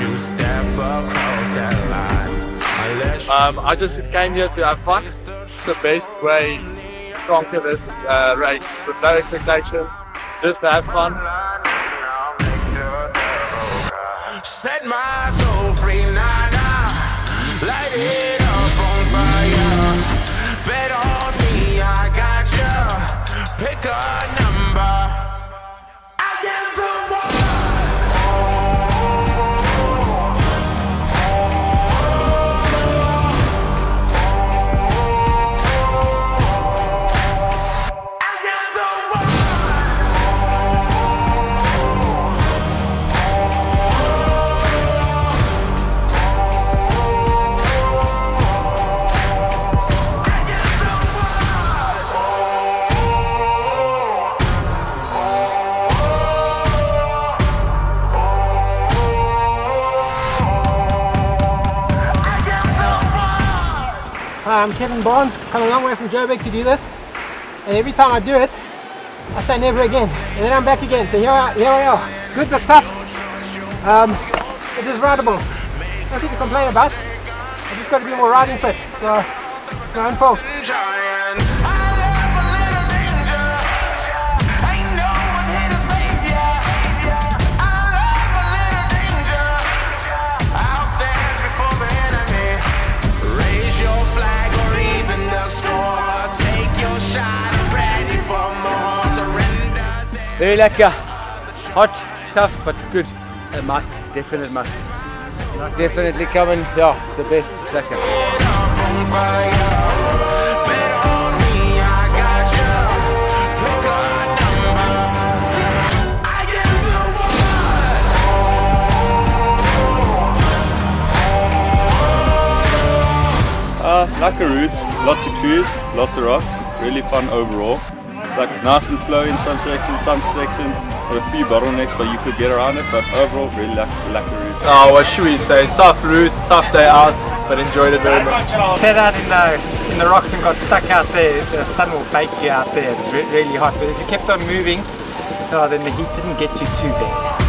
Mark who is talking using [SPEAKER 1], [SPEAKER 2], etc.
[SPEAKER 1] you step across that line.
[SPEAKER 2] Um, I just came here to have fun. It's the best way to conquer this uh, race with no expectations. Just have fun.
[SPEAKER 1] Set my soul free, nah, nah. Light it
[SPEAKER 3] I'm Kevin Barnes, come a long way from Joburg to do this. And every time I do it, I say never again. And then I'm back again. So here I, here I are. Good but tough. Um, it is rideable. Nothing to complain about. I just got to be more riding fit. So, it's my own fault.
[SPEAKER 4] Very lekker. Hot, tough, but good. A must, definite must. Definitely coming, yeah, it's the best. It's lekker.
[SPEAKER 5] Uh, like a route, lots of trees, lots of rocks, really fun overall. Like nice and flow in some sections, some sections, there are a few bottlenecks but you could get around it, but overall really like, like a route.
[SPEAKER 2] Oh, what should we say? Tough route, tough day out, but enjoyed it very much.
[SPEAKER 3] Set out in the, in the rocks and got stuck out there. The sun will bake you out there. It's re- really hot. But if you kept on moving, oh, then the heat didn't get you too bad.